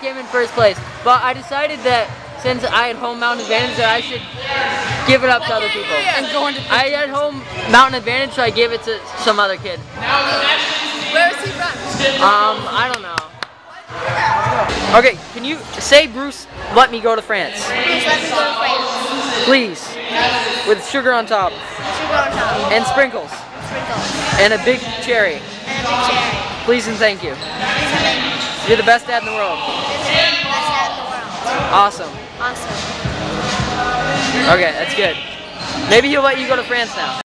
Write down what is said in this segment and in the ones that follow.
came in first place. But I decided that since I had home mountain advantage, that I should give it up to other people. And going to I had home mountain advantage, so I gave it to some other kid. Where is he from? Um, I don't know. Okay, can you say Bruce let me go to France? Please let me go to France. Please. With sugar on top. Sugar on top. And sprinkles. Sprinkles. And a big cherry. And a big cherry. Please and thank you. Please and thank you. You're the best dad in the world. Awesome. Awesome. Okay, that's good. Maybe he'll let you go to France now.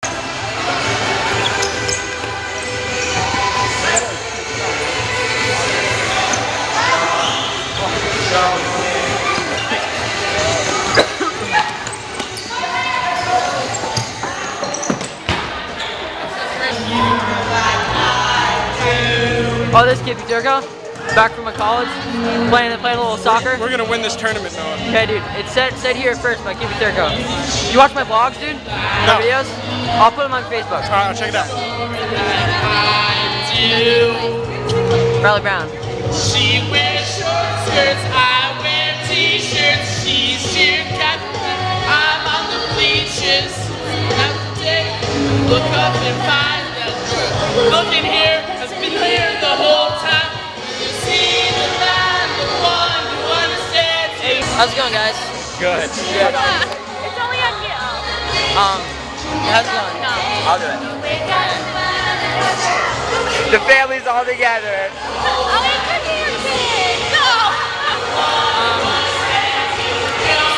Oh, this kid Turco, back from a college, playing playing a little soccer. We're gonna win this tournament, Noah. Okay, dude. It said said here first by Kippy Go. You watch my vlogs, dude? No. My videos? I'll put them on Facebook. All right, I'll check it out. Riley Brown. She wears short skirts, I wear t-shirts. She's cheer captain, I'm on the bleachers. Not today, look up and find that girl. Looking here, has been here the whole How's it going, guys? Good. It's only on you. Um, how's it going? I'll do it. The family's all together. Oh, it's a new kid. No.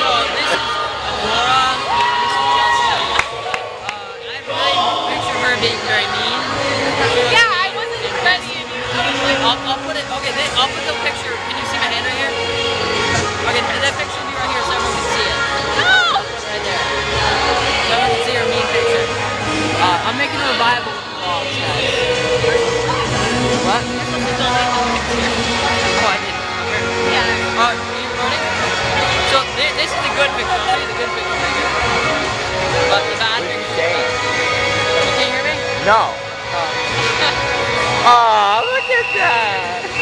So this is Laura. This is Jessica. Uh, I really picture her being very mean. Yeah, I wasn't ready. I'll, I'll put it. Okay, they, I'll put the picture. No. Oh, look at that.